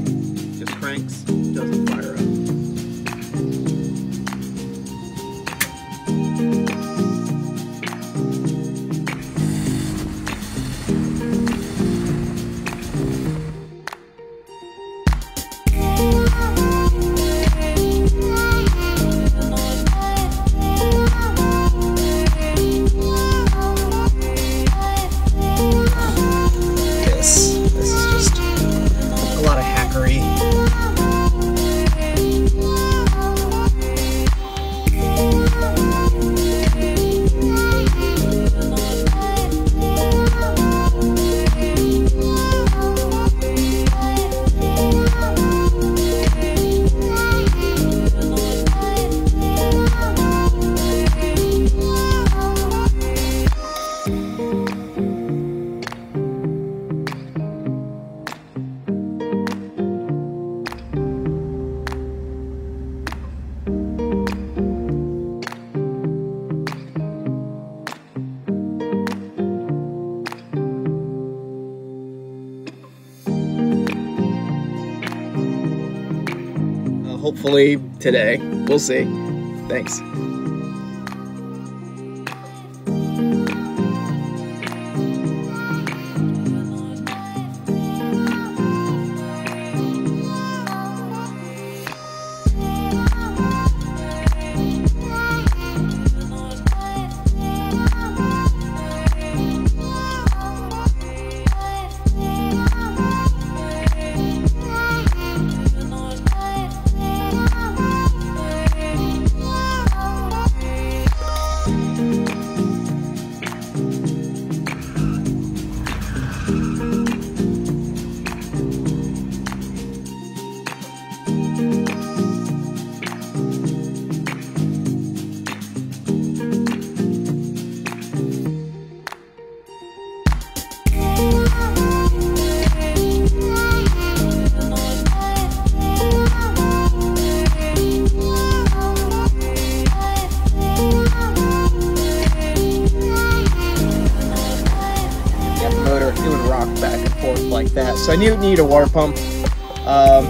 Just cranks, doesn't fire up. Hopefully today. We'll see. Thanks. Doing rock back and forth like that. So I knew it needed a water pump. Um,